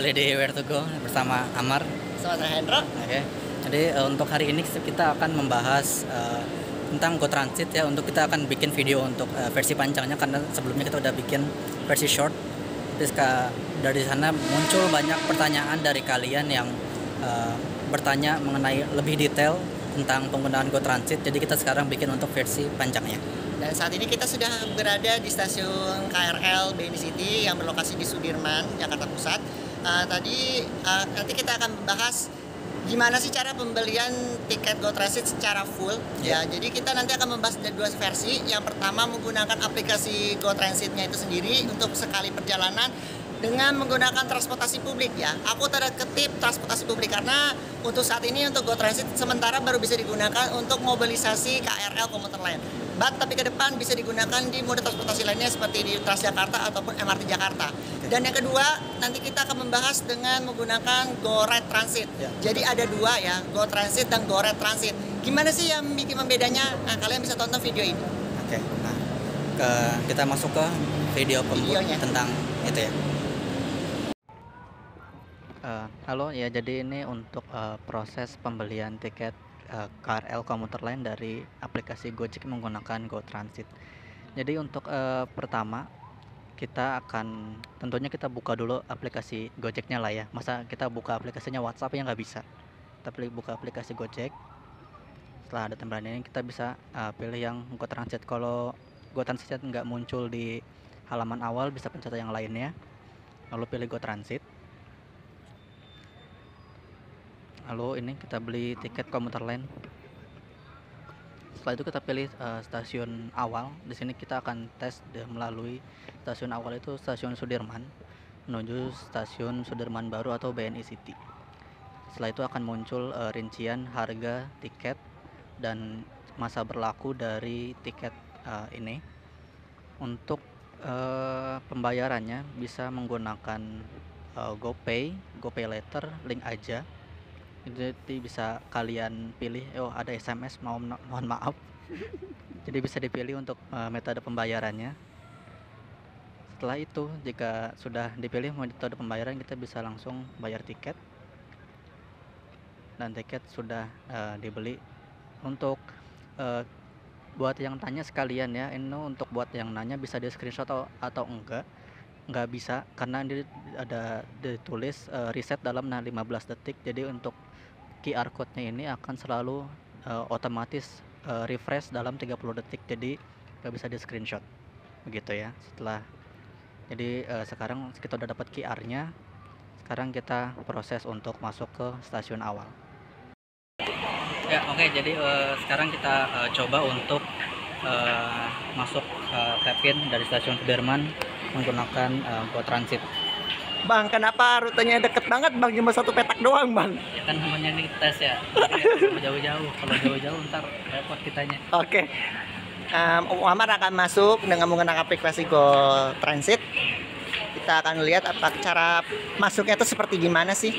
Kembali di Where to Go bersama Amar. Sama saya Hendro. Oke. Jadi uh, untuk hari ini kita akan membahas uh, tentang Go Transit ya. Untuk kita akan bikin video untuk uh, versi panjangnya karena sebelumnya kita udah bikin versi short. Terus dari sana muncul banyak pertanyaan dari kalian yang uh, bertanya mengenai lebih detail tentang penggunaan Go Transit. Jadi kita sekarang bikin untuk versi panjangnya. Dan saat ini kita sudah berada di stasiun KRL BNI City yang berlokasi di Sudirman, Jakarta Pusat. Uh, tadi uh, nanti kita akan membahas gimana sih cara pembelian tiket Go Transit secara full yeah. ya. Jadi kita nanti akan membahas dari dua versi. Yang pertama menggunakan aplikasi Go Transitnya itu sendiri untuk sekali perjalanan dengan menggunakan transportasi publik ya. Aku tanda ketip transportasi publik karena untuk saat ini untuk Go Transit sementara baru bisa digunakan untuk mobilisasi KRL komuter lain. But tapi ke depan bisa digunakan di moda transportasi lainnya seperti di Transjakarta ataupun MRT Jakarta. Dan yang kedua nanti kita akan membahas dengan menggunakan Go Red Transit. Ya. Jadi ada dua ya, Go Transit dan Go Red Transit. Gimana sih yang bikin membedanya? Nah kalian bisa tonton video ini. Oke, nah ke, kita masuk ke video pembuat tentang itu ya. Uh, halo ya, jadi ini untuk uh, proses pembelian tiket uh, KRL komuter lain dari aplikasi Gojek menggunakan Go Transit. Jadi untuk uh, pertama kita akan tentunya kita buka dulu aplikasi Gojeknya lah ya. Masa kita buka aplikasinya WhatsApp yang nggak bisa. Tapi buka aplikasi Gojek. Setelah ada tambahan ini kita bisa uh, pilih yang Go Transit. Kalau Go Transit nggak muncul di halaman awal bisa pencet yang lainnya. Lalu pilih Go Transit lalu ini kita beli tiket komuter lain. Setelah itu kita pilih uh, stasiun awal. Di sini kita akan tes melalui stasiun awal itu stasiun Sudirman menuju stasiun Sudirman Baru atau BNI City. Setelah itu akan muncul uh, rincian harga tiket dan masa berlaku dari tiket uh, ini. Untuk uh, pembayarannya bisa menggunakan uh, GoPay, GoPay Letter, link aja jadi bisa kalian pilih oh ada SMS mau mohon maaf. Jadi bisa dipilih untuk uh, metode pembayarannya. Setelah itu jika sudah dipilih metode pembayaran kita bisa langsung bayar tiket. Dan tiket sudah uh, dibeli. Untuk uh, buat yang tanya sekalian ya ini untuk buat yang nanya bisa di screenshot atau, atau enggak? Nggak bisa karena ini ada ditulis uh, reset dalam nah 15 detik. Jadi untuk QR code-nya ini akan selalu uh, otomatis uh, refresh dalam 30 detik. Jadi nggak bisa di screenshot begitu ya setelah. Jadi uh, sekarang kita udah dapat QR-nya sekarang kita proses untuk masuk ke stasiun awal. Ya oke. Okay, jadi uh, sekarang kita uh, coba untuk uh, masuk uh, cabin dari stasiun Sudirman menggunakan uh, Go Transit Bang, kenapa rutenya deket banget bang? Cuma satu petak doang bang. Ya kan namanya nih tes ya. jauh-jauh. Kalau jauh-jauh ntar repot kitanya. Oke. Okay. Um, Muhammad akan masuk dengan menggunakan aplikasi Go Transit. Kita akan lihat apa cara masuknya itu seperti gimana sih.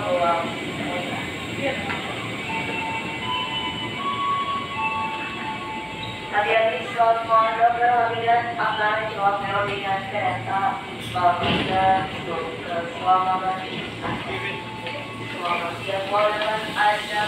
Kanan. Hati-hati slot pondok berhamilan akan jawab dengan kereta Bapak untuk ke Selamat Selamat siang ada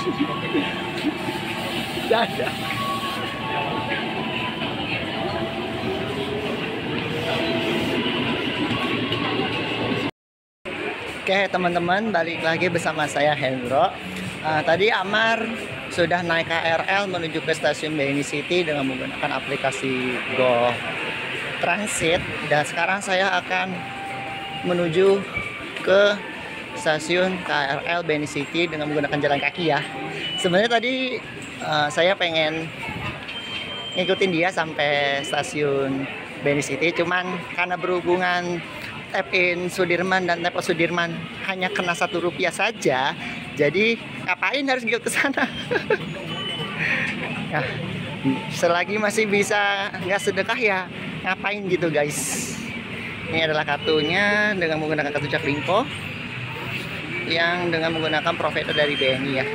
Oke teman-teman balik lagi bersama saya Hendro. Uh, Tadi Amar sudah naik KRL menuju ke stasiun BNI City dengan menggunakan aplikasi Go Transit. Dan sekarang saya akan menuju ke stasiun KRL Beni City dengan menggunakan jalan kaki ya. Sebenarnya tadi eh, saya pengen ngikutin dia sampai stasiun Beni City, cuman karena berhubungan tap in Sudirman dan tap out Sudirman hanya kena satu rupiah saja, jadi ngapain harus ngikut ke sana? ya, selagi masih bisa nggak sedekah ya ngapain gitu guys. Ini adalah kartunya dengan menggunakan kartu Jaklingko yang dengan menggunakan provider dari BNI ya.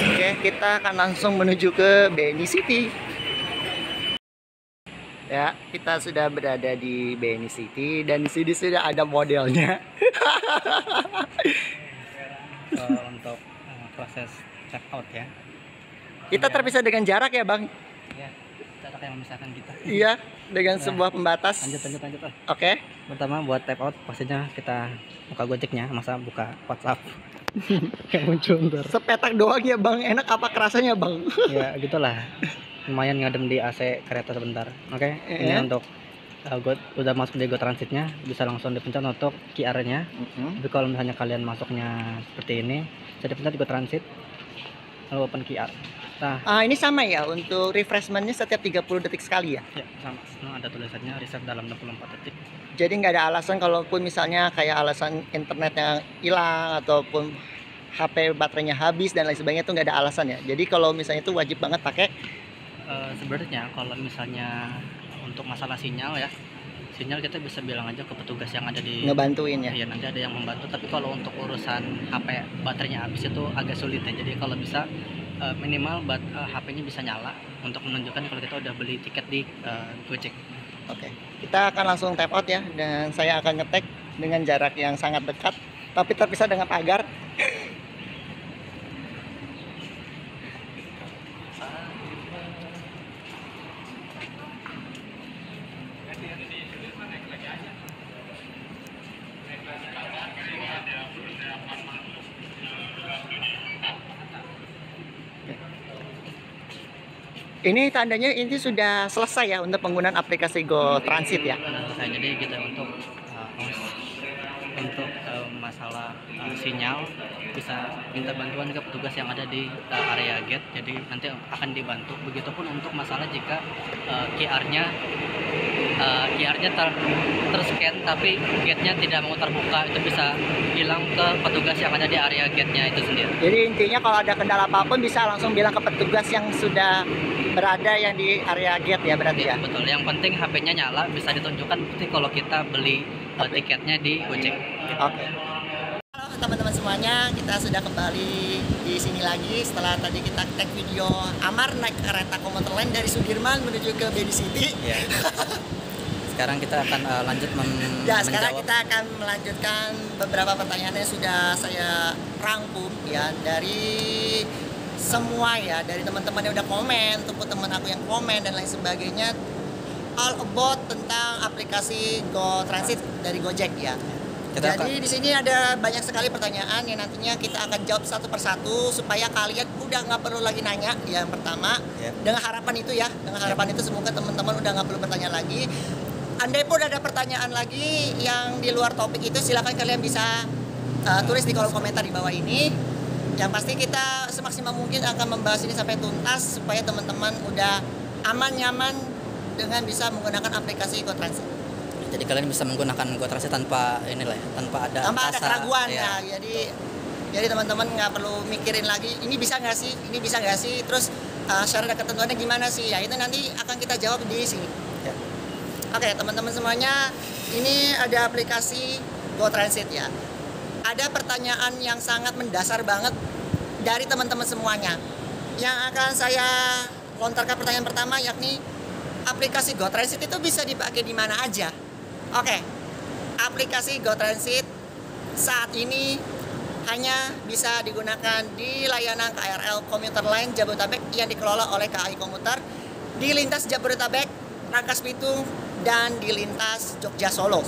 Oke, kita akan langsung menuju ke BNI City. Ya, kita sudah berada di BNI City dan di sini sudah ada modelnya. Eh, untuk eh, proses check out ya. Kita terpisah dengan jarak ya, Bang. Ya, jarak yang memisahkan kita. Iya, dengan Ya. sebuah pembatas. Lanjut lanjut lanjut. Oke. Pertama buat tap out pastinya kita buka Gojeknya, masa buka WhatsApp. Kayak muncul ntar. Sepetak doang ya, Bang. Enak apa kerasanya, Bang? ya gitulah lumayan ngadem di AC kereta sebentar oke ini Iya. untuk uh, udah masuk di Go Transitnya bisa langsung dipencet untuk QR-nya tapi kalau misalnya kalian masuknya seperti ini bisa dipencet di Go Transit lalu open QR nah Ah, ini sama ya untuk refreshmentnya setiap 30 detik sekali ya. ya sama Nah, ada tulisannya reset dalam 64 detik Jadi nggak ada alasan kalaupun misalnya kayak alasan internetnya hilang ataupun HP baterainya habis dan lain sebagainya itu nggak ada alasan ya. Jadi kalau misalnya itu wajib banget pakai Eh, sebenarnya kalau misalnya untuk masalah sinyal ya sinyal kita bisa bilang aja ke petugas yang ada di ngebantuin ya. Iya nanti ada yang membantu tapi kalau untuk urusan HP baterainya habis itu agak sulit ya jadi kalau bisa eh, minimal bat, eh, HP-nya bisa nyala untuk menunjukkan kalau kita udah beli tiket di eh, Gojek Oke. Kita akan langsung tap out ya dan saya akan ngetek dengan jarak yang sangat dekat tapi terpisah dengan pagar. Ini tandanya ini sudah selesai ya untuk penggunaan aplikasi Go Transit ya. Nah, jadi gitu untuk eh, untuk eh, masalah eh, sinyal bisa minta bantuan ke petugas yang ada di eh, area gate. Jadi nanti akan dibantu. Begitupun untuk masalah jika eh, QR-nya eh, QR-nya ter terscan tapi gate-nya tidak mau terbuka itu bisa hilang ke petugas yang ada di area gate-nya itu sendiri. Jadi intinya kalau ada kendala apa pun bisa langsung bilang ke petugas yang sudah berada yang di area gate ya berarti ya. betul yang penting HP-nya nyala bisa ditunjukkan bukti kalau kita beli eh, tiketnya di Gojek Oke. Halo teman-teman semuanya, kita sudah kembali di sini lagi setelah tadi kita tag video Amar naik kereta komuter lain dari Sudirman menuju ke Bedi City. Ya. Sekarang kita akan uh, lanjut mem- Ya, sekarang menjawab. kita akan melanjutkan beberapa pertanyaan yang sudah saya rangkum ya dari semua ya dari teman-teman yang udah komen, ataupun teman aku yang komen dan lain sebagainya all about tentang aplikasi Go Transit dari Gojek ya. Kita Jadi di sini ada banyak sekali pertanyaan yang nantinya kita akan jawab satu persatu supaya kalian udah nggak perlu lagi nanya yang pertama Ya. dengan harapan itu ya dengan harapan itu semoga teman-teman udah nggak perlu bertanya lagi. Andai pun ada pertanyaan lagi yang di luar topik itu silakan kalian bisa uh, tulis di kolom komentar di bawah ini. Yang pasti kita semaksimal mungkin akan membahas ini sampai tuntas supaya teman-teman udah aman nyaman dengan bisa menggunakan aplikasi Go Transit. Jadi kalian bisa menggunakan Go Transit tanpa inilah ya, tanpa ada tanpa ada keraguan ya. ya. Jadi jadi teman-teman nggak perlu mikirin lagi ini bisa nggak sih, ini bisa nggak sih, terus uh, syarat dan ketentuannya gimana sih? Ya itu nanti akan kita jawab di sini. Ya. Oke teman-teman semuanya, ini ada aplikasi Go Transit ya. Ada pertanyaan yang sangat mendasar banget dari teman-teman semuanya. Yang akan saya lontarkan pertanyaan pertama yakni aplikasi Go Transit itu bisa dipakai di mana aja. Oke, aplikasi Go Transit saat ini hanya bisa digunakan di layanan KRL Komuter Line Jabodetabek yang dikelola oleh KAI Komuter di lintas Jabodetabek, Rangkas Bitung, dan di lintas Jogja Solo.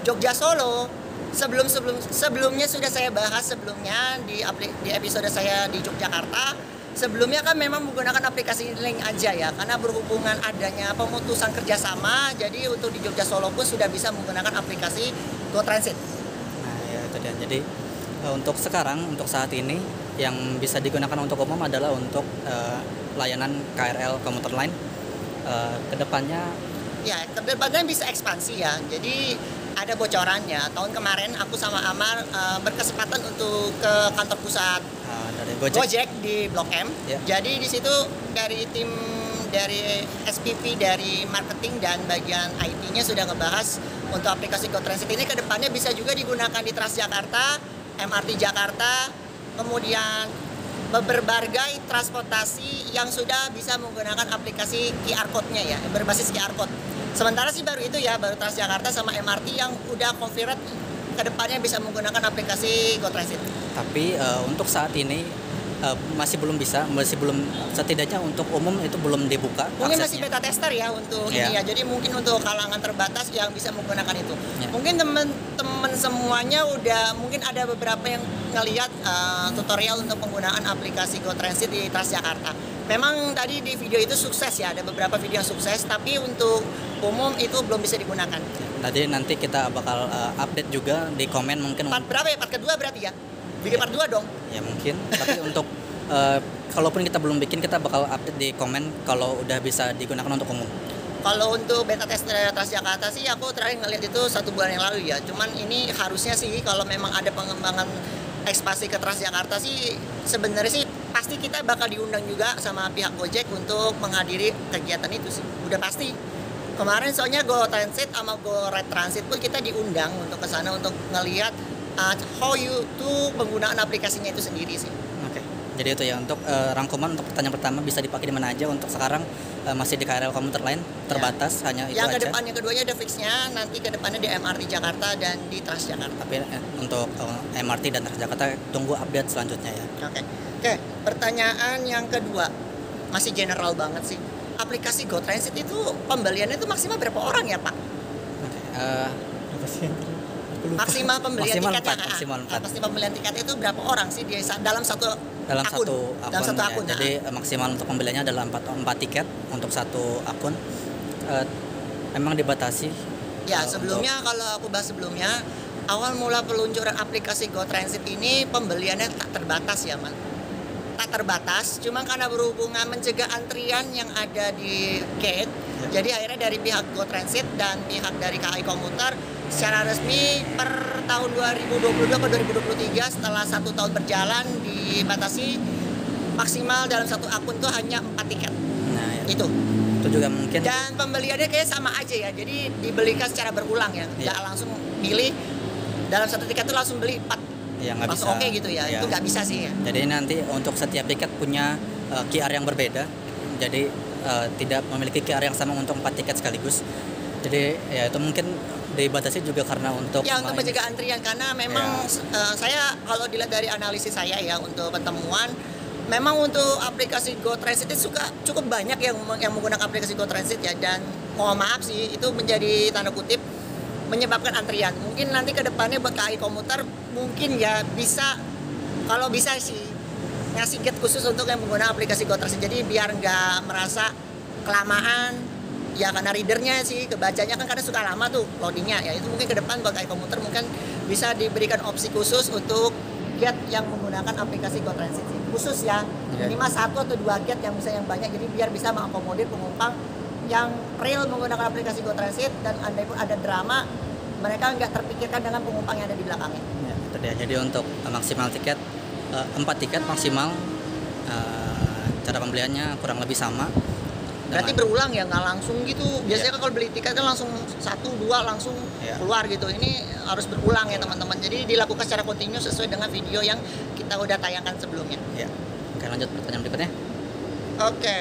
Jogja Solo sebelum sebelum sebelumnya sudah saya bahas sebelumnya di di episode saya di Yogyakarta. sebelumnya kan memang menggunakan aplikasi link aja ya karena berhubungan adanya pemutusan kerjasama jadi untuk di Jogja Solo pun sudah bisa menggunakan aplikasi Go Transit Nah, ya itu dia. Jadi eh, untuk sekarang, untuk saat ini yang bisa digunakan untuk umum adalah untuk eh, layanan KRL komuter lain. Eh, ke depannya ya ke depannya bisa ekspansi ya jadi ada bocorannya tahun kemarin aku sama Amar eh, berkesempatan untuk ke kantor pusat eh, dari Gojek, Gojek di Blok M. Ya. Jadi di situ dari tim dari SPP dari marketing dan bagian IT-nya sudah ngebahas untuk aplikasi Go Transit ini ke depannya bisa juga digunakan di Transjakarta, MRT Jakarta, kemudian berbagai transportasi yang sudah bisa menggunakan aplikasi QR code-nya ya, berbasis QR code. Sementara sih baru itu ya, baru Transjakarta sama MRT yang udah confirmed ke depannya bisa menggunakan aplikasi Go Transit. tapi eh, untuk saat ini eh, masih belum bisa, masih belum setidaknya untuk umum itu belum dibuka Mungkin masih aksesnya. beta tester ya untuk Iya. ini ya. Jadi mungkin untuk kalangan terbatas yang bisa menggunakan itu. Ya. Mungkin teman-teman semuanya udah mungkin ada beberapa yang ngelihat uh, tutorial untuk penggunaan aplikasi Go Transit di Transjakarta. Memang tadi di video itu sukses ya, ada beberapa video yang sukses, tapi untuk umum itu belum bisa digunakan. Tadi nanti kita bakal eh, update juga di komen mungkin Part berapa ya? Part kedua berarti ya? Bikin part 2 dong. ya mungkin tapi untuk eh, kalaupun kita belum bikin kita bakal update di komen kalau udah bisa digunakan untuk umum Kalau untuk beta tester Transjakarta sih aku terakhir ngeliat itu satu bulan yang lalu ya. Cuman ini harusnya sih kalau memang ada pengembangan ekspansi ke Transjakarta sih sebenarnya sih pasti kita bakal diundang juga sama pihak Gojek untuk menghadiri kegiatan itu sih. Udah pasti. Kemarin soalnya Go Transit sama Go Red Transit pun kita diundang untuk ke sana untuk ngelihat uh, how you to penggunaan aplikasinya itu sendiri sih. Oke, jadi itu ya untuk eh, rangkuman untuk pertanyaan pertama bisa dipakai di mana aja. Untuk sekarang eh, masih di KRL komuter lain terbatas hanya itu yang aja. ke depannya keduanya ada fixnya nanti ke depannya di MRT Jakarta dan di Transjakarta. Tapi eh, untuk eh, MRT dan Transjakarta tunggu update selanjutnya ya. Oke. Oke, pertanyaan yang kedua. Masih general banget sih. Aplikasi Go Transit itu pembeliannya itu maksimal berapa orang ya, Pak? Oke, eh, apa sih? Aku lupa. Maksimal pembelian Maksimal tiketnya. empat, ah, maksimal ah, empat. Pasti pembelian tiket itu berapa orang sih di sa- dalam satu dalam akun? satu akun, Dalam satu ya. akun. jadi ah. eh, maksimal untuk pembeliannya adalah 4, 4 tiket untuk satu akun Eh, memang dibatasi Ya, eh, sebelumnya kalau aku bahas sebelumnya, awal mula peluncuran aplikasi Go Transit ini pembeliannya tak terbatas ya, Mas. Tak terbatas, cuma karena berhubungan mencegah antrian yang ada di gate. Ya. Jadi akhirnya dari pihak Go Transit dan pihak dari KAI Komuter secara resmi per tahun 2022 ke 2023 setelah satu tahun berjalan dibatasi maksimal dalam satu akun tuh hanya 4 tiket. nah ya. Itu. itu juga mungkin Dan pembeliannya kayak sama aja ya. Jadi dibelikan secara berulang ya. Iya. Nggak langsung pilih dalam satu tiket tuh langsung beli 4 ya nggak bisa oke gitu ya. ya. Itu nggak bisa sih ya. jadi nanti untuk setiap tiket punya eh, QR yang berbeda jadi eh, tidak memiliki QR yang sama untuk empat tiket sekaligus jadi ya itu mungkin dibatasi juga karena untuk Ya untuk mencegah antrian karena memang Ya. eh, saya kalau dilihat dari analisis saya ya untuk pertemuan memang untuk aplikasi Go Transit itu suka cukup banyak yang yang menggunakan aplikasi Go Transit ya dan mohon maaf sih itu menjadi tanda kutip menyebabkan antrian. Mungkin nanti ke depannya buat KAI komuter mungkin ya bisa kalau bisa sih ngasih gate khusus untuk yang menggunakan aplikasi Go Transit. Jadi biar nggak merasa kelamaan ya karena readernya sih kebacanya kan karena suka lama tuh loadingnya ya itu mungkin ke depan bagi komuter mungkin bisa diberikan opsi khusus untuk gate yang menggunakan aplikasi Go Transit sih. khusus ya Iya. minimal satu atau dua gate yang bisa yang banyak jadi biar bisa mengakomodir penumpang yang real menggunakan aplikasi Go Transit dan andai pun ada drama mereka nggak terpikirkan dengan penumpang yang ada di belakangnya Ya, itu dia. Jadi untuk eh, maksimal tiket eh, empat tiket maksimal eh, cara pembeliannya kurang lebih sama. berarti Dengan- berulang ya nggak langsung gitu biasanya kan kalau beli tiket kan langsung satu dua langsung Iya. keluar gitu ini harus berulang ya teman-teman jadi dilakukan secara kontinu sesuai dengan video yang kita udah tayangkan sebelumnya ya. Oke lanjut pertanyaan berikutnya. oke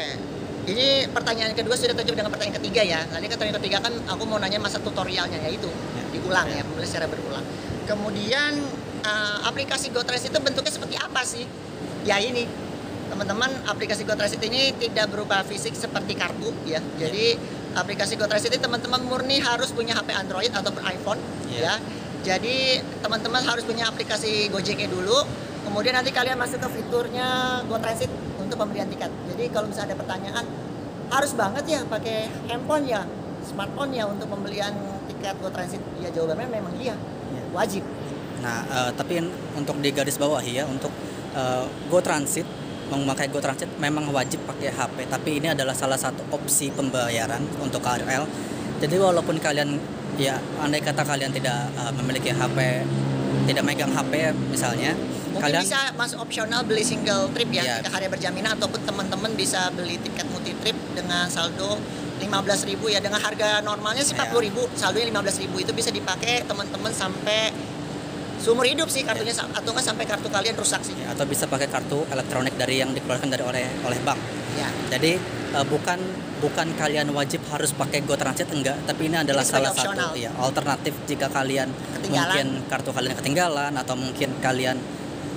ini pertanyaan kedua sudah terjawab dengan pertanyaan ketiga ya. Tadi kan pertanyaan ketiga kan aku mau nanya masa tutorialnya yaitu Ya. diulang Ya. ya. secara berulang. Kemudian eh, aplikasi GoTrace itu bentuknya seperti apa sih? Ya ini. Teman-teman aplikasi GoTransit ini tidak berupa fisik seperti kartu ya. Jadi aplikasi GoTransit ini teman-teman murni harus punya HP Android ataupun iPhone Iya. ya. Jadi teman-teman harus punya aplikasi Gojek dulu. Kemudian nanti kalian masuk ke fiturnya GoTransit untuk pembelian tiket. Jadi kalau misalnya ada pertanyaan, harus banget ya pakai handphone ya, smartphone ya untuk pembelian tiket Go Transit? Ya jawabannya memang iya, Iya. wajib. Nah, eh, tapi untuk di garis bawah ya untuk eh, Go Transit memakai Go Transit memang wajib pakai HP, tapi ini adalah salah satu opsi pembayaran untuk KRL. Jadi walaupun kalian ya andai kata kalian tidak eh, memiliki HP, tidak megang HP misalnya, Mungkin kalian bisa masuk opsional beli single trip ya, Iya. tiga hari berjaminan ataupun teman-teman bisa beli tiket multi trip dengan saldo 15.000 ya dengan harga normalnya sih Iya. 40.000, saldonya 15.000 itu bisa dipakai teman-teman sampai seumur hidup sih kartunya sa- atau enggak sampai kartu kalian rusak sih. ya, atau bisa pakai kartu elektronik dari yang dikeluarkan dari oleh oleh bank. Ya. Jadi eh, bukan bukan kalian wajib harus pakai Go Transit enggak, tapi ini adalah Ini salah satu opsional. ya alternatif jika kalian mungkin kartu kalian ketinggalan atau mungkin kalian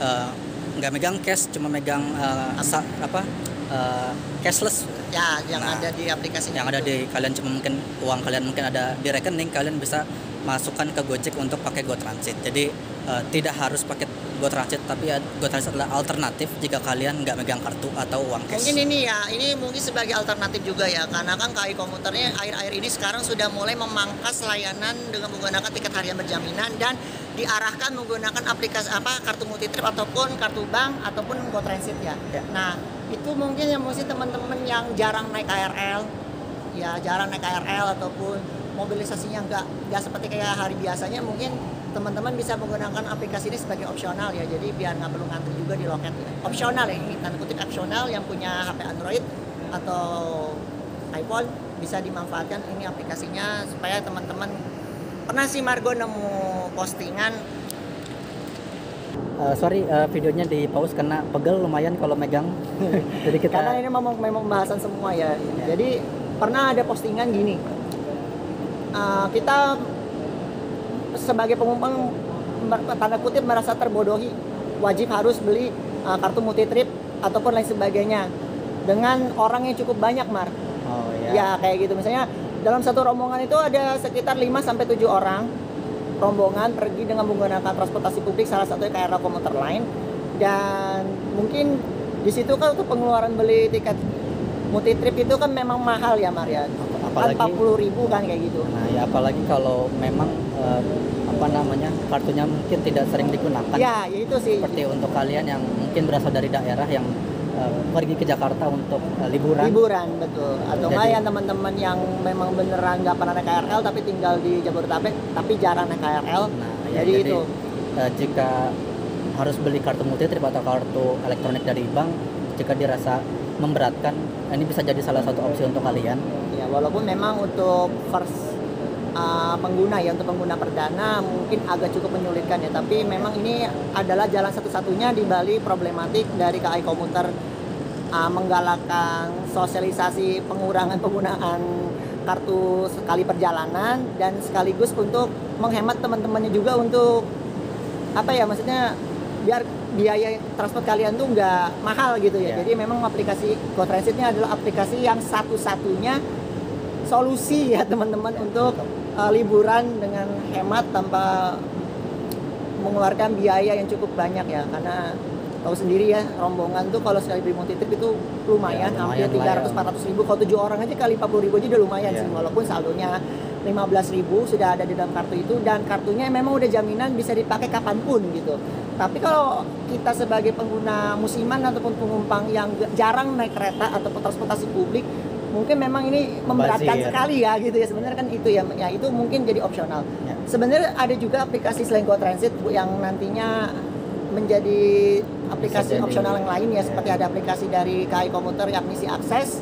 eh, nggak megang cash cuma megang eh, sa- apa eh, cashless Ya, yang Nah, ada di aplikasinya. yang ada itu. di kalian cuma mungkin uang kalian mungkin ada di rekening kalian bisa masukkan ke Gojek untuk pakai Go Transit. Jadi eh, tidak harus pakai Go Transit tapi ya, Go Transit adalah alternatif jika kalian nggak megang kartu atau uang cash. Mungkin ini ya, ini mungkin sebagai alternatif juga ya, karena kan KAI komuternya air-air ini sekarang sudah mulai memangkas layanan dengan menggunakan tiket harian berjaminan dan diarahkan menggunakan aplikasi apa kartu multi trip ataupun kartu bank ataupun Go Transit ya. Ya. Nah itu mungkin yang mesti teman-teman yang jarang naik KRL, ya jarang naik KRL ataupun mobilisasinya nggak nggak seperti kayak hari biasanya mungkin teman-teman bisa menggunakan aplikasi ini sebagai opsional ya jadi biar nggak perlu ngantri juga di loket ya. opsional ya ini tanda kutip opsional yang punya HP Android atau iPhone bisa dimanfaatkan ini aplikasinya supaya teman-teman pernah sih Margo nemu postingan Eh, sorry eh, videonya di pause karena pegel lumayan kalau megang. Jadi kita karena ini memang memang pembahasan semua ya Ya. jadi pernah ada postingan gini Uh, kita sebagai penumpang mer- tanda kutip merasa terbodohi. Wajib harus beli uh, kartu multi trip ataupun lain sebagainya. Dengan orang yang cukup banyak Mar. Oh ya kayak gitu. Misalnya dalam satu rombongan itu ada sekitar 5 sampai 7 orang. Rombongan pergi dengan menggunakan transportasi publik salah satunya KRL komuter lain. Dan mungkin di situ kan untuk pengeluaran beli tiket multi trip itu kan memang mahal ya Maria kan apalagi 40 ribu kan kayak gitu. Nah, ya apalagi kalau memang eh, apa namanya kartunya mungkin tidak sering digunakan. ya ya itu sih Seperti untuk kalian yang mungkin berasal dari daerah yang eh, pergi ke Jakarta untuk eh, liburan. liburan betul atau Jadi- enggak yang teman-teman yang memang beneran nggak pernah naik KRL tapi tinggal di Jabodetabek tapi jarang naik KRL Nah, ya, jadi, itu eh, jika harus beli kartu multi trip atau kartu elektronik dari bank, jika dirasa memberatkan, ini bisa jadi salah satu opsi untuk kalian. ya walaupun memang untuk first uh, pengguna ya untuk pengguna perdana mungkin agak cukup menyulitkan ya tapi memang ini adalah jalan satu-satunya di Bali problematik dari KAI komuter uh, menggalakkan sosialisasi pengurangan penggunaan kartu sekali perjalanan dan sekaligus untuk menghemat teman-temannya juga untuk apa ya maksudnya biar biaya transport kalian tuh nggak mahal gitu ya. Ya. Jadi memang aplikasi GoTransit ini adalah aplikasi yang satu-satunya solusi ya teman-teman untuk uh, liburan dengan hemat tanpa mengeluarkan biaya yang cukup banyak ya karena tahu sendiri ya rombongan tuh kalau sekali beli multi trip itu lumayan, Ya, hampir lumayan lah 300 ya. 400 ribu kalau tujuh orang aja kali 40 ribu aja udah lumayan Ya. sih walaupun saldonya 15 ribu sudah ada di dalam kartu itu dan kartunya memang udah jaminan bisa dipakai kapan pun gitu tapi kalau kita sebagai pengguna musiman ataupun penumpang yang jarang naik kereta ataupun transportasi publik mungkin memang ini memberatkan Mubazir. sekali ya gitu ya sebenarnya kan itu ya ya itu mungkin jadi opsional Ya. sebenarnya ada juga aplikasi selain Go Transit Bu, yang nantinya menjadi aplikasi jadi, opsional yang lain ya ya. seperti ada aplikasi dari KAI Komuter yakni si Akses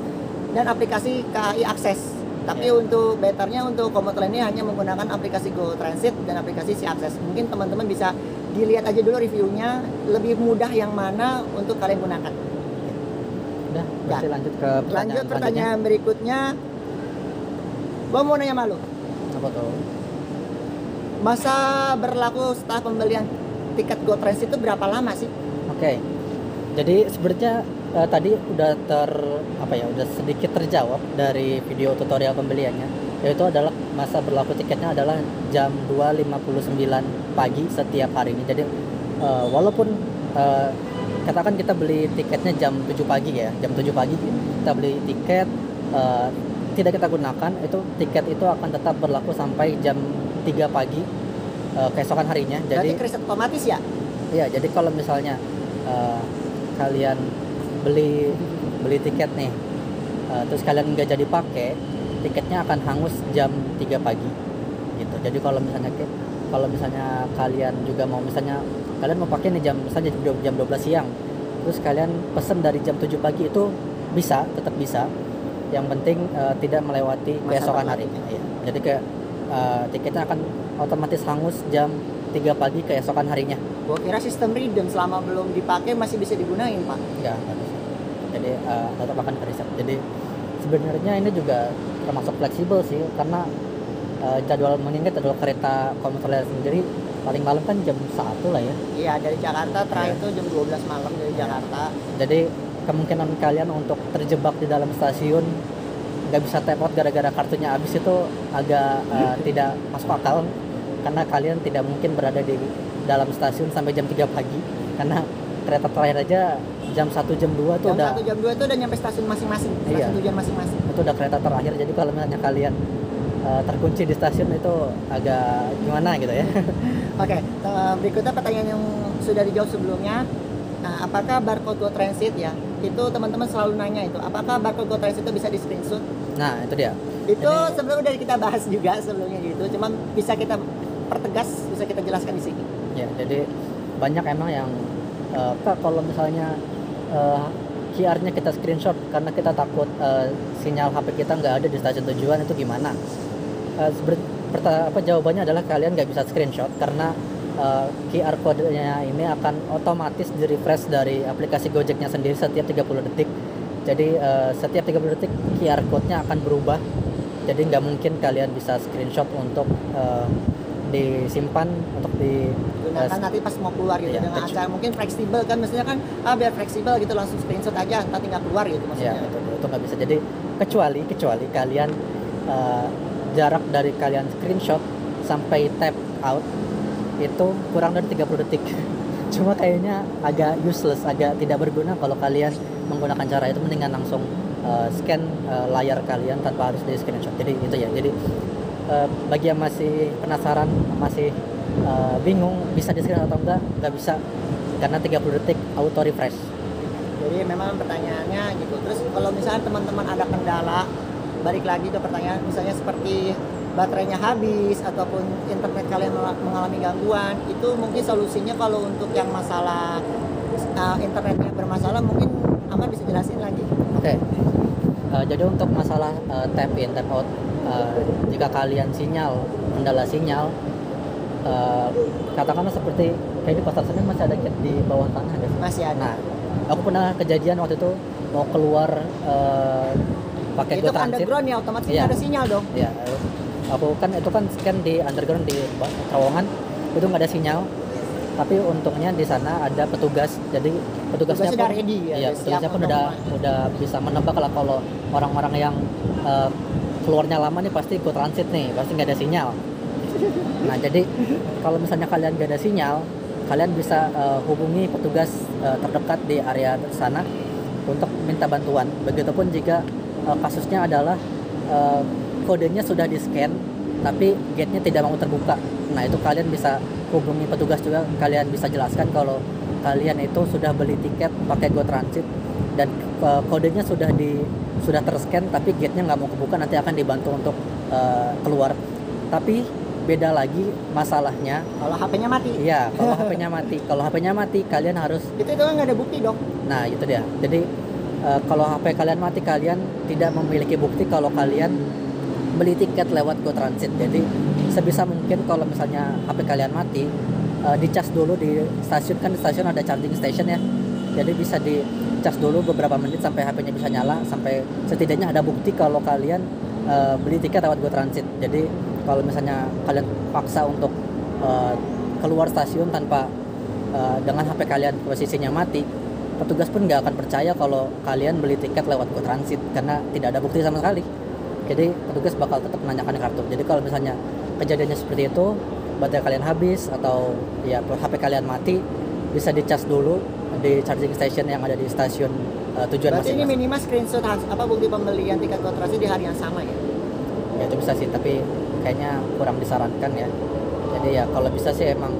dan aplikasi KAI Akses tapi Ya. untuk betternya untuk komuter ini hanya menggunakan aplikasi Go Transit dan aplikasi si Akses mungkin teman-teman bisa dilihat aja dulu reviewnya lebih mudah yang mana untuk kalian gunakan Udah, berarti lanjut ke pertanyaan lanjut pertanyaan berikutnya gua mau nanya malu Apa tuh? masa berlaku setelah pembelian tiket Go Transit itu berapa lama sih Oke. Jadi sebenarnya eh, tadi udah ter apa ya, udah sedikit terjawab dari video tutorial pembeliannya. Yaitu adalah masa berlaku tiketnya adalah jam 2.59 pagi setiap hari ini. Jadi eh, walaupun eh, katakan kita beli tiketnya jam 7 pagi ya jam 7 pagi kita beli tiket eh, tidak kita gunakan itu tiket itu akan tetap berlaku sampai jam 3 pagi eh, keesokan harinya Jadi kredit otomatis ya? Iya, jadi kalau misalnya eh, kalian beli beli tiket nih, eh, terus kalian nggak jadi pakai, tiketnya akan hangus jam 3 pagi, gitu. Jadi kalau misalnya kalau misalnya kalian juga mau misalnya kalian mau pakai nih jam misalnya jam- jam 12 siang, terus kalian pesen dari jam 7 pagi itu bisa, tetap bisa. Yang penting eh, tidak melewati Masa keesokan hari. berlakunya. Iya. Jadi kayak eh, tiketnya akan otomatis hangus jam 3 pagi keesokan harinya. Gua kira sistem redeem selama belum dipakai masih bisa digunain, Pak. Bisa. Jadi eh, tetap akan ke riset. Jadi sebenarnya ini juga termasuk fleksibel sih karena eh, jadwal mengingat jadwal kereta komuter lain sendiri paling malam kan jam 1 lah ya. Iya, dari Jakarta terakhir Iya. itu jam 12 malam dari Iya. Jakarta. Jadi kemungkinan kalian untuk terjebak di dalam stasiun nggak bisa tap out gara-gara kartunya habis itu agak eh, tidak masuk akal karena kalian tidak mungkin berada di dalam stasiun sampai jam 3 pagi karena kereta terakhir aja jam 1 jam 2 itu Jam udah 1 jam 2 itu udah nyampe stasiun masing-masing, stasiun Iya. tujuan masing-masing. itu udah kereta terakhir jadi kalau misalnya kalian uh, terkunci di stasiun itu agak gimana gitu ya Oke, eh, berikutnya pertanyaan yang sudah dijawab sebelumnya. Nah, apakah barcode Go Transit ya? Itu teman-teman selalu nanya itu. Apakah barcode Go Transit itu bisa di screenshot? nah itu dia Itu Ini- sebelumnya udah kita bahas juga sebelumnya gitu. Cuman bisa kita pertegas, bisa kita jelaskan di sini. ya jadi banyak emang yang uh, kak kalau misalnya uh, QR-nya kita screenshot karena kita takut uh, sinyal HP kita nggak ada di stasiun tujuan itu gimana Uh, apa jawabannya adalah kalian nggak bisa screenshot karena uh, QR kodenya ini akan otomatis di refresh dari aplikasi Gojeknya sendiri setiap 30 detik. Jadi uh, setiap 30 detik QR code-nya akan berubah. Jadi nggak mungkin kalian bisa screenshot untuk uh, disimpan untuk di Gunakan uh, nanti pas mau keluar gitu Iya, dengan acara mungkin fleksibel kan maksudnya kan ah biar fleksibel gitu langsung screenshot aja nanti tinggal keluar gitu ya maksudnya. itu itu nggak bisa. Jadi kecuali kecuali kalian uh, jarak dari kalian screenshot sampai tap out itu kurang dari 30 detik. Cuma kayaknya agak useless, agak tidak berguna kalau kalian menggunakan cara itu mendingan langsung uh, scan uh, layar kalian tanpa harus di screenshot. Jadi itu ya. Jadi uh, bagi yang masih penasaran, masih uh, bingung bisa di screenshot atau enggak, nggak bisa karena 30 detik auto refresh. Jadi memang pertanyaannya gitu. Terus kalau misalnya teman-teman ada kendala, balik lagi ke pertanyaan misalnya seperti baterainya habis ataupun internet kalian mengalami gangguan, itu mungkin solusinya kalau untuk yang masalah uh, internetnya bermasalah mungkin Ahmad bisa jelasin lagi. Oke. Eh, jadi untuk masalah eh, tap in, tap out, eh, jika kalian sinyal, kendala sinyal, eh, katakanlah seperti kayak di pasar Senen masih ada di bawah tanah ada. Masih ada. Nah, aku pernah kejadian waktu itu mau keluar eh, pakai itu kan Transit. underground ya otomatis Iya. nggak ada sinyal dong. Ya, aku kan itu kan scan di underground di terowongan itu nggak ada sinyal. Tapi untungnya di sana ada petugas, jadi petugasnya Tugasnya udah pun ready ya. Iya, petugasnya pun udah udah bisa menebak lah kalau orang-orang yang eh, keluarnya lama nih pasti ikut transit nih, pasti nggak ada sinyal. Nah, jadi kalau misalnya kalian nggak ada sinyal, kalian bisa eh, hubungi petugas eh, terdekat di area sana untuk minta bantuan. Begitupun jika eh, kasusnya adalah eh, kodenya sudah di scan tapi gate-nya tidak mau terbuka. Nah, itu kalian bisa hubungi petugas juga, kalian bisa jelaskan kalau kalian itu sudah beli tiket pakai Go Transit dan eh, kodenya sudah di sudah terscan tapi gate-nya nggak mau kebuka nanti akan dibantu untuk eh, keluar. Tapi beda lagi masalahnya. Kalau HP-nya mati, Iya, kalau HP-nya mati, kalau HP-nya mati kalian harus itu itu kan nggak ada bukti dong. Nah, itu dia. Jadi eh, kalau HP kalian mati, kalian tidak memiliki bukti kalau kalian beli tiket lewat Go Transit. Jadi sebisa mungkin kalau misalnya HP kalian mati, eh, dicas dulu di stasiun kan di stasiun ada charging station ya. Jadi bisa dicas dulu beberapa menit sampai HP-nya bisa nyala, sampai setidaknya ada bukti kalau kalian eh, beli tiket lewat Go Transit. Jadi kalau misalnya kalian paksa untuk eh, keluar stasiun tanpa eh, dengan HP kalian posisinya mati, petugas pun nggak akan percaya kalau kalian beli tiket lewat Go Transit karena tidak ada bukti sama sekali. Jadi petugas bakal tetap menanyakan kartu. Jadi kalau misalnya kejadiannya seperti itu, baterai kalian habis atau ya HP kalian mati, bisa dicas dulu di charging station yang ada di stasiun uh, tujuan Berarti ini minimal screenshot apa bukti pembelian tiket Go Transit di hari yang sama ya? Ya itu bisa sih, tapi kayaknya kurang disarankan ya. Jadi ya kalau bisa sih emang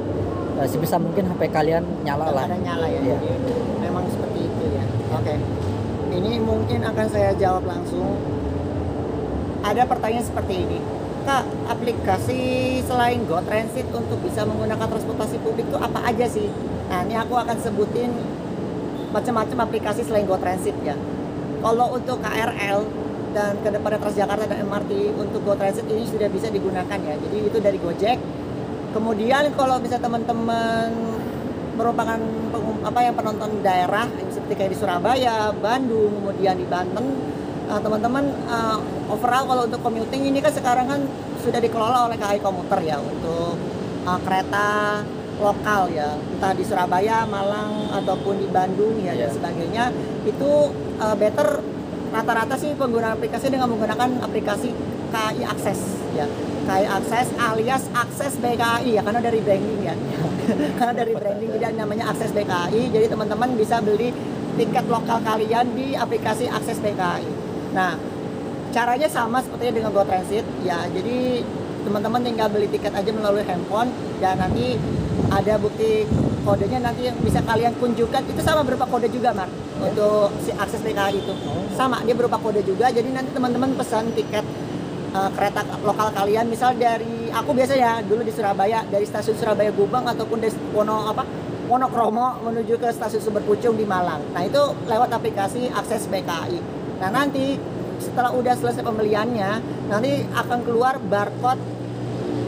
uh, sebisa mungkin HP kalian nyala lah. Ada nyala ya. Iya. Jadi memang seperti itu Oke. Ini mungkin akan saya jawab langsung. Ada pertanyaan seperti ini. Kak, aplikasi selain Go Transit untuk bisa menggunakan transportasi publik itu apa aja sih? Nah, ini aku akan sebutin macam-macam aplikasi selain Go Transit ya. Kalau untuk KRL dan ke depannya Transjakarta dan MRT untuk Go Transit ini sudah bisa digunakan ya. Jadi itu dari Gojek. Kemudian kalau bisa teman-teman merupakan apa yang penonton daerah seperti kayak di Surabaya, Bandung, kemudian di Banten, uh, teman-teman uh, overall kalau untuk commuting ini kan sekarang kan sudah dikelola oleh KAI Komuter ya untuk uh, kereta lokal ya, entah di Surabaya, Malang ataupun di Bandung ya dan Iya. sebagainya itu uh, better rata-rata sih pengguna aplikasi dengan menggunakan aplikasi KAI Akses ya. KAI Akses alias Akses BKI ya karena dari branding ya. karena dari branding tidak namanya Akses BKI jadi teman-teman bisa beli tiket lokal kalian di aplikasi Akses BKI. Nah, caranya sama sepertinya dengan Go Transit. Ya. Jadi teman-teman tinggal beli tiket aja melalui handphone. Dan nanti ada bukti kodenya nanti yang bisa kalian kunjukkan itu sama berupa kode juga Mar untuk si akses BKI itu. Sama dia berupa kode juga. Jadi nanti teman-teman pesan tiket uh, kereta lokal kalian. Misal dari aku biasa ya dulu di Surabaya dari stasiun Surabaya Gubeng ataupun dari Wono apa Wonokromo menuju ke stasiun Sumber Pucung di Malang. Nah itu lewat aplikasi akses BKI nah nanti setelah udah selesai pembeliannya nanti akan keluar barcode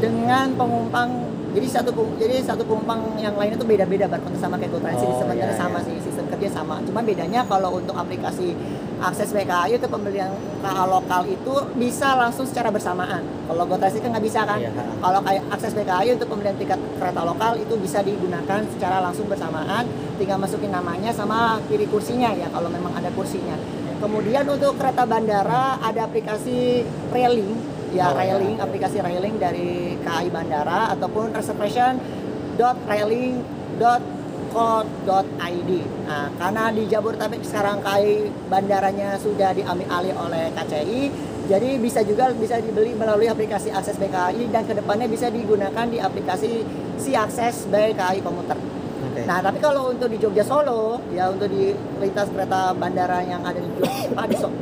dengan pengumpan jadi satu jadi satu penumpang yang lain itu beda-beda barcode sama kayak Go Transit Oh, sebenarnya iya, sama iya. sih sistem kerja sama. Cuma bedanya kalau untuk aplikasi akses BKI itu pembelian KA lokal itu bisa langsung secara bersamaan kalau Go Transit kan nggak bisa kan Iya. kalau kayak akses BKI untuk pembelian tiket kereta lokal itu bisa digunakan secara langsung bersamaan tinggal masukin namanya sama kiri kursinya ya kalau memang ada kursinya kemudian untuk kereta bandara ada aplikasi railing ya Oh, ya. railing aplikasi railing dari KAI bandara ataupun reservation.railing.co.id nah karena di Jabodetabek sekarang KAI bandaranya sudah diambil alih oleh KCI jadi bisa juga bisa dibeli melalui aplikasi akses BKI dan ke depannya bisa digunakan di aplikasi si akses by KAI komuter Oke. Nah, tapi kalau untuk di Jogja Solo, ya untuk di lintas kereta bandara yang ada di Jogja, di So-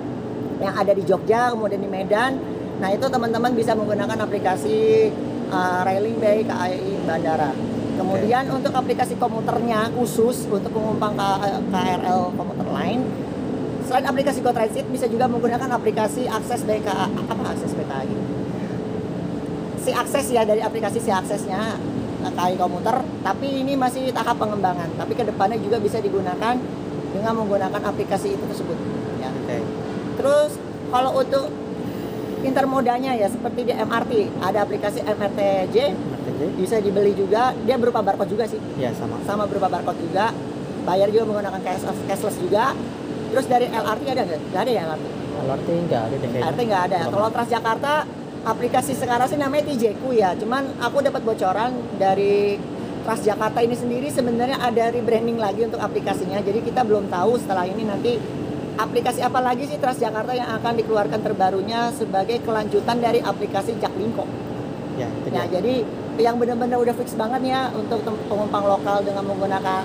yang ada di Jogja, kemudian di Medan, nah itu teman-teman bisa menggunakan aplikasi uh, Railing by KAI Bandara. Kemudian untuk aplikasi komuternya khusus untuk penumpang K- KRL komuter lain, selain aplikasi Go Transit bisa juga menggunakan aplikasi akses BK apa akses BKI si akses ya dari aplikasi si aksesnya eh, KAI komuter. Tapi ini masih tahap pengembangan. Tapi ke depannya juga bisa digunakan dengan menggunakan aplikasi itu tersebut. Ya. Oke. terus kalau untuk intermodanya ya seperti di MRT ada aplikasi MRTJ MRTJ? bisa dibeli juga. Dia berupa barcode juga sih. Ya sama. sama berupa barcode juga. Bayar juga menggunakan cash, cashless juga. Terus dari LRT ada nggak? Nggak ada ya LRT LRT enggak ada deh. LRT nggak ada. Kalau Transjakarta aplikasi sekarang sih namanya TJku ya. Cuman aku dapat bocoran dari Transjakarta ini sendiri sebenarnya ada rebranding lagi untuk aplikasinya. Jadi kita belum tahu setelah ini nanti aplikasi apa lagi sih Transjakarta yang akan dikeluarkan terbarunya sebagai kelanjutan dari aplikasi Jaklingko. Ya, dia. jadi yang benar-benar udah fix banget ya untuk penumpang lokal dengan menggunakan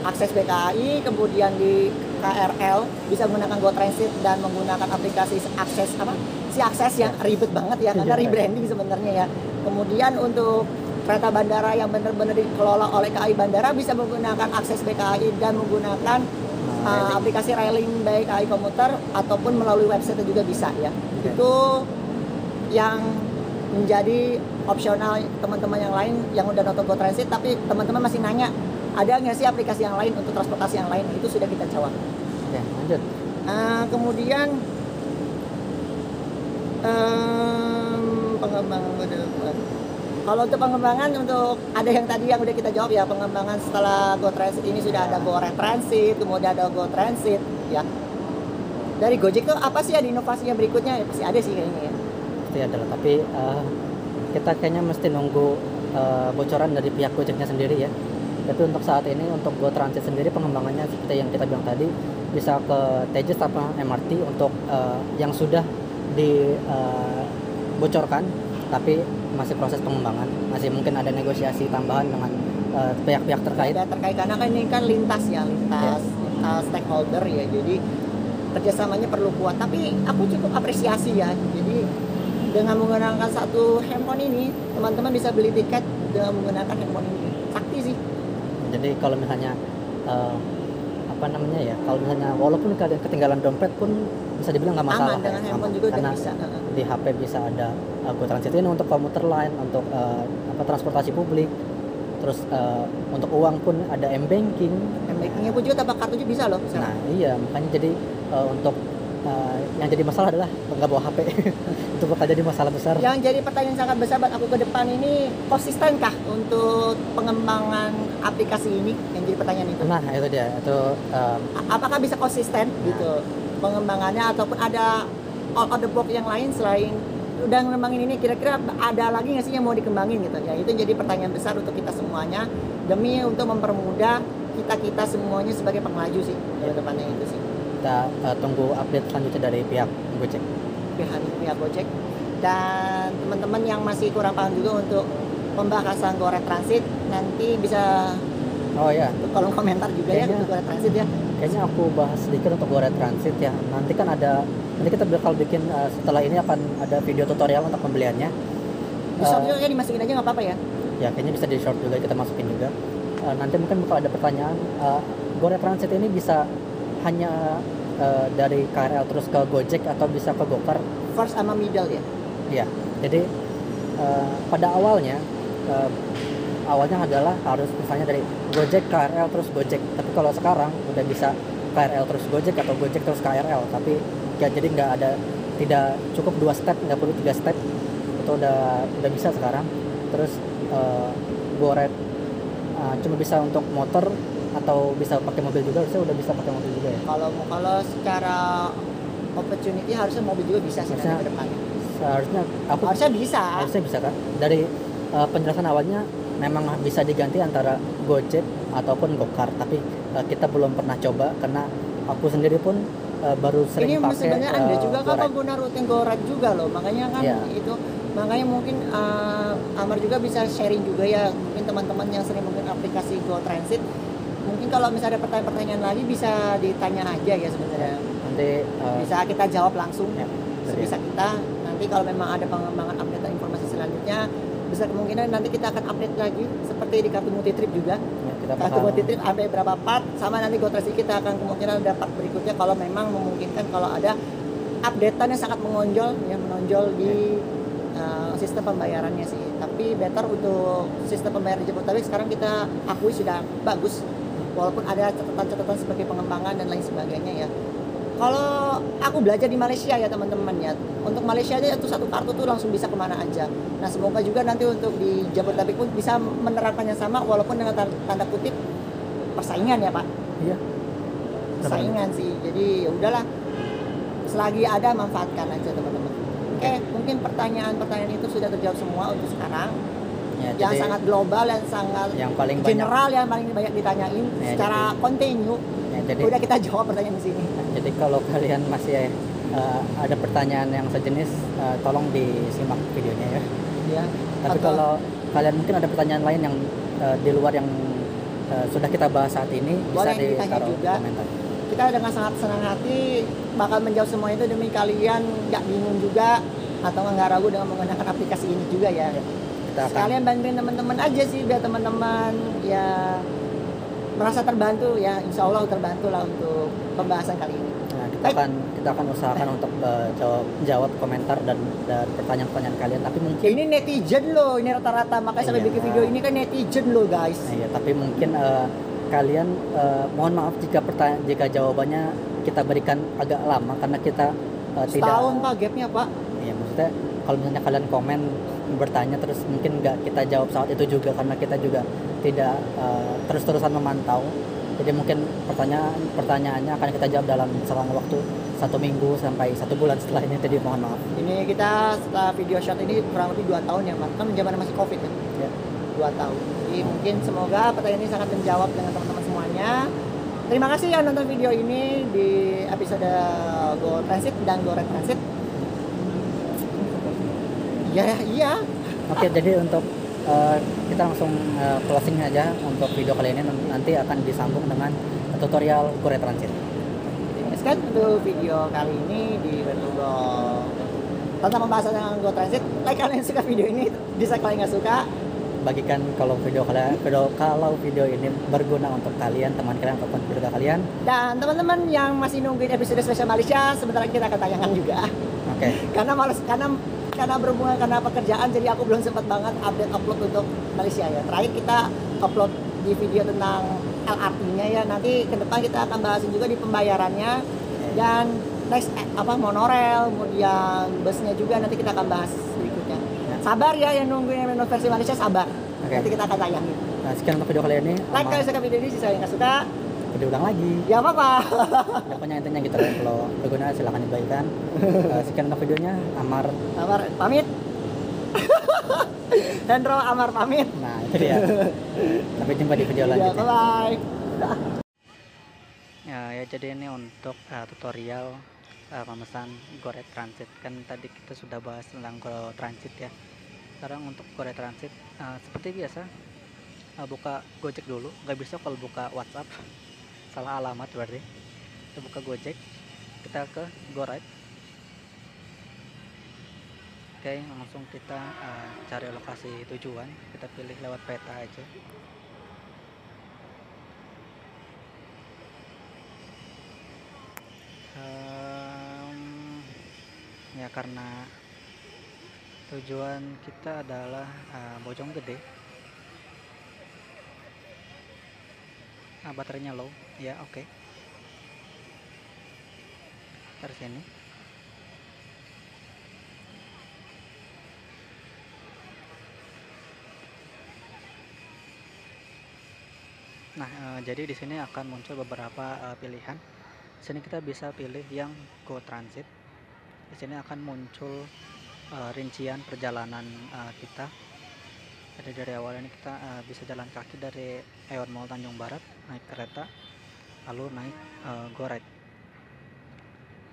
akses BKI, kemudian di KRL bisa menggunakan Go Transit dan menggunakan aplikasi akses apa? Si akses yang ribet banget ya karena Iya. rebranding sebenarnya ya. Kemudian untuk kereta bandara yang benar-benar dikelola oleh KAI Bandara bisa menggunakan akses BKI dan menggunakan uh, aplikasi railing baik KAI komuter ataupun melalui website juga bisa ya. Itu yang menjadi opsional teman-teman yang lain yang udah nonton Go Transit tapi teman-teman masih nanya ada nggak sih aplikasi yang lain untuk transportasi yang lain? Itu sudah kita jawab. Oke, lanjut. Uh, kemudian em, pengembangan kalau untuk pengembangan untuk ada yang tadi yang udah kita jawab ya pengembangan setelah Go Transit ini sudah ada Go Red Transit kemudian ada Go Transit ya. Dari Gojek tuh apa sih ada inovasinya berikutnya? Ya pasti ada sih kayaknya ya Pasti ada lah, tapi eh, kita kayaknya mesti nunggu eh, bocoran dari pihak Gojeknya sendiri ya. Tapi untuk saat ini untuk Go Transit sendiri pengembangannya seperti yang kita bilang tadi bisa ke Tejas atau MRT untuk eh, yang sudah dibocorkan tapi masih proses pengembangan. Masih mungkin ada negosiasi tambahan dengan eh, pihak-pihak terkait. Ada terkait karena kan ini kan lintas ya lintas lintas stakeholder ya. Jadi kerjasamanya perlu kuat. Tapi aku cukup apresiasi ya. Jadi dengan menggunakan satu handphone ini teman-teman bisa beli tiket dengan menggunakan handphone ini. Sakti sih. Jadi kalau misalnya eh, apa namanya ya kalau misalnya walaupun kalian ketinggalan dompet pun bisa dibilang nggak masalah aman dengan ya, handphone aman. juga karena bisa di HP bisa ada uh, Go Transit ini untuk komuter lain untuk uh, apa transportasi publik. Terus uh, untuk uang pun ada m banking. M-bankingnya pun juga tambah kartunya bisa loh nah iya makanya jadi uh, untuk uh, yang jadi masalah adalah nggak bawa HP itu bakal jadi masalah besar Yang jadi pertanyaan sangat besar buat aku ke depan ini konsistenkah untuk pengembangan aplikasi ini? Yang jadi pertanyaan itu. nah itu dia itu um, Apakah bisa konsisten Nah. gitu pengembangannya ataupun ada out the box yang lain selain udah ngembangin ini kira-kira ada lagi nggak sih yang mau dikembangin gitu ya itu jadi pertanyaan besar untuk kita semuanya demi untuk mempermudah kita kita semuanya sebagai pengelaju sih ke depannya itu sih kita uh, tunggu update selanjutnya dari pihak Gojek. Pihak pihak Gojek. Dan teman-teman yang masih kurang paham juga untuk pembahasan Gore Transit nanti bisa oh ya kolom komentar juga ya Kayaknya- untuk Gore Transit ya. kayaknya aku bahas sedikit untuk Gore Transit ya. Nanti kan ada nanti kita bakal bikin uh, setelah ini akan ada video tutorial untuk pembeliannya. Bisa Eh, juga ya dimasukin aja nggak apa-apa ya? ya kayaknya bisa di short juga kita masukin juga. Eh, nanti mungkin bakal ada pertanyaan Gore Transit ini bisa hanya eh, dari KRL terus ke Gojek atau bisa ke Gokar? First sama middle ya? Ya jadi eh, pada awalnya eh, awalnya adalah harus misalnya dari Gojek KRL terus Gojek. Tapi kalau sekarang udah bisa KRL terus Gojek atau Gojek terus KRL tapi ya jadi nggak ada tidak cukup dua step nggak perlu tiga step. Itu udah udah bisa sekarang. Terus eh, Goret eh, cuma bisa untuk motor atau bisa pakai mobil juga? Harusnya udah bisa pakai mobil juga ya? Kalau kalau secara opportunity harusnya mobil juga bisa sih ke depannya seharusnya aku harusnya bisa. Harusnya bisa kan dari uh, penjelasan awalnya memang bisa diganti antara Gojek ataupun Gokar tapi uh, kita belum pernah coba karena aku sendiri pun uh, baru ini sering pakai sebenarnya anda uh, juga kan pengguna rute Goret juga loh. Makanya kan Iya. itu makanya mungkin uh, Amar juga bisa sharing juga ya. Mungkin teman-teman yang sering menggunakan aplikasi Go Transit mungkin kalau misalnya ada pertanyaan-pertanyaan lagi bisa ditanya aja ya sebenarnya. Nanti uh, bisa kita jawab langsung. ya, sebisa kita. Nanti kalau memang ada pengembangan update informasi selanjutnya besar kemungkinan nanti kita akan update lagi seperti di kartu multi trip juga. Ya, kita kartu bakal multi trip sampai berapa part sama nanti GoTracing kita akan kemungkinan ada part berikutnya kalau memang memungkinkan kalau ada updatean yang sangat menonjol ya menonjol di uh, sistem pembayarannya sih. Tapi better untuk sistem pembayaran Jabodetabek sekarang kita akui sudah bagus walaupun ada catatan-catatan sebagai pengembangan dan lain sebagainya ya. Kalau aku belajar di Malaysia ya teman-teman ya. Untuk Malaysia aja itu satu kartu tuh langsung bisa ke mana aja. Nah semoga juga nanti untuk di Jabodetabek pun bisa menerapkan yang sama walaupun dengan tanda, tanda kutip persaingan ya pak. Iya. Persaingan sih. Jadi ya udahlah. Selagi ada manfaatkan aja teman-teman. Oke mungkin pertanyaan-pertanyaan itu sudah terjawab semua untuk sekarang ya, yang jadi sangat global dan sangat yang paling banyak. general yang paling banyak ditanyain Ya, secara kontinu. Ya, jadi udah kita jawab pertanyaan di sini. Jadi kalau kalian masih uh, ada pertanyaan yang sejenis uh, tolong disimak videonya ya. Ya Tapi Atau- kalau kalian mungkin ada pertanyaan lain yang uh, di luar yang uh, sudah kita bahas saat ini bisa Boleh ditanya ditaruh di juga. komentar. kita dengan sangat senang hati bakal menjawab semua itu demi kalian nggak bingung juga atau nggak ragu dengan menggunakan aplikasi ini juga ya. Kita akan Sekalian bantuin teman-teman aja sih biar teman-teman ya merasa terbantu ya insya Allah terbantu lah untuk pembahasan kali ini. nah, kita Baik. akan kita akan usahakan untuk uh, jawab jawab komentar dan dan pertanyaan-pertanyaan kalian tapi mungkin Ini netizen loh, ini rata-rata makanya sampai Iya. bikin video ini kan netizen loh guys. Nah, iya, tapi mungkin uh, kalian uh, mohon maaf jika pertanyaan jika jawabannya kita berikan agak lama karena kita uh, tidak Setahun pak gapnya pak. ya maksudnya kalau misalnya kalian komen bertanya terus mungkin nggak kita jawab saat itu juga karena kita juga tidak uh, terus-terusan memantau jadi mungkin pertanyaan pertanyaannya akan kita jawab dalam selang waktu satu minggu sampai satu bulan setelah ini jadi mohon maaf Ini kita setelah video shot ini kurang lebih 2 tahun ya mas, kan zaman masih covid ya. ya 2 tahun. Jadi mungkin semoga pertanyaan ini sangat menjawab dengan teman-teman semuanya. Terima kasih yang nonton video ini di episode Go Transit dan Go Red Transit. Iya, iya. Oke, jadi untuk eh, kita langsung eh, closing aja untuk video kali ini nanti akan disambung dengan tutorial Korea Transit. Sekian untuk video kali ini di Go tentang pembahasan dengan Go Transit. Like kalian suka video ini, bisa kalian nggak suka, Bagikan kalau video kalian video kalau video ini berguna untuk kalian, teman kalian ataupun keluarga kalian. Dan teman-teman yang masih nungguin episode spesial Malaysia, sebentar lagi kita akan tayangkan juga. Oke. karena males, karena karena berhubungan karena pekerjaan, jadi aku belum sempat banget update upload untuk Malaysia ya. Terakhir kita upload di video tentang LRT-nya ya. Nanti ke depan kita akan bahasin juga di pembayarannya dan next eh, apa monorail, kemudian busnya juga nanti kita akan bahas berikutnya. Ya. Sabar ya yang nungguin yang versi Malaysia sabar. Oke. Nanti kita akan tayangin. Nah, sekian untuk video kali ini. Like kalau suka video ini, jika yang nggak suka, video ulang lagi. ya apa-apa. Pokoknya intinya gitu lah. Kalau berguna silahkan dibagikan. Eh, sekian untuk videonya. Amar. Amar pamit. Hendro Amar pamit. Nah itu dia. Sampai jumpa di video Ya, lanjutnya. bye. Ya, ya jadi ini untuk uh, tutorial uh, pemesan Goret Transit kan tadi kita sudah bahas tentang Go Transit ya. Sekarang untuk Goret Transit uh, seperti biasa uh, buka Gojek dulu. Nggak bisa kalau buka WhatsApp salah alamat berarti. Kita buka Gojek, kita ke Goret. Oke, langsung kita uh, cari lokasi tujuan. Kita pilih lewat peta aja. Em, ya karena tujuan kita adalah eh, Bojonggede. Ah, baterainya low. Ya, oke. Dari sini. Nah, eh, jadi di sini akan muncul beberapa eh, pilihan. Di sini kita bisa pilih yang Go Transit. Di sini akan muncul eh, rincian perjalanan eh, kita. Jadi dari awal ini kita eh, bisa jalan kaki dari Eon Mall Tanjung Barat, naik kereta, lalu naik Go Ride.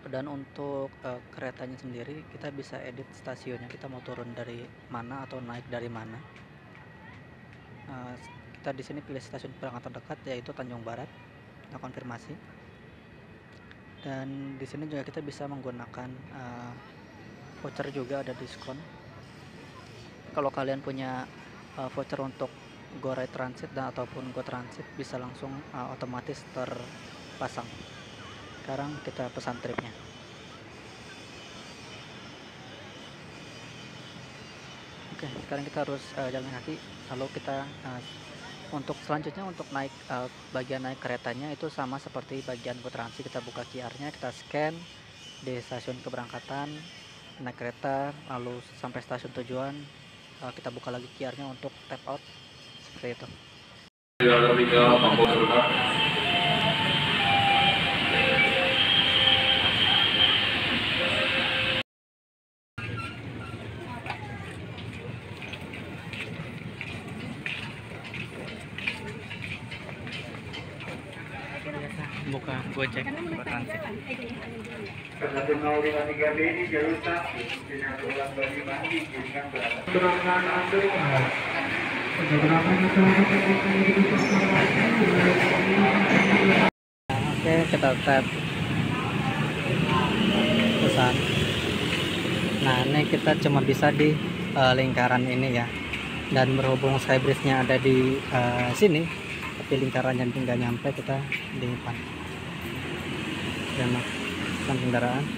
Dan untuk eh, keretanya sendiri kita bisa edit stasiunnya. Kita mau turun dari mana atau naik dari mana. Eh, kita di sini pilih stasiun perangkat terdekat yaitu Tanjung Barat. Kita konfirmasi dan di sini juga kita bisa menggunakan uh, voucher juga ada diskon kalau kalian punya uh, voucher untuk Go Ride Transit dan ataupun Go Transit bisa langsung uh, otomatis terpasang. Sekarang kita pesan tripnya. Oke sekarang kita harus uh, jalan kaki. Lalu kita uh, untuk selanjutnya untuk naik eh, bagian naik keretanya itu sama seperti bagian Go Transit. Kita buka QR-nya kita scan di stasiun keberangkatan naik kereta lalu sampai stasiun tujuan eh, kita buka lagi QR-nya untuk tap out seperti itu Oke, kita tap pesan. Nah, ini kita cuma bisa di eh, lingkaran ini ya. Dan berhubung skybridge-nya ada di eh, sini, tapi lingkarannya tinggal nyampe kita di depan. Pesan kendaraan.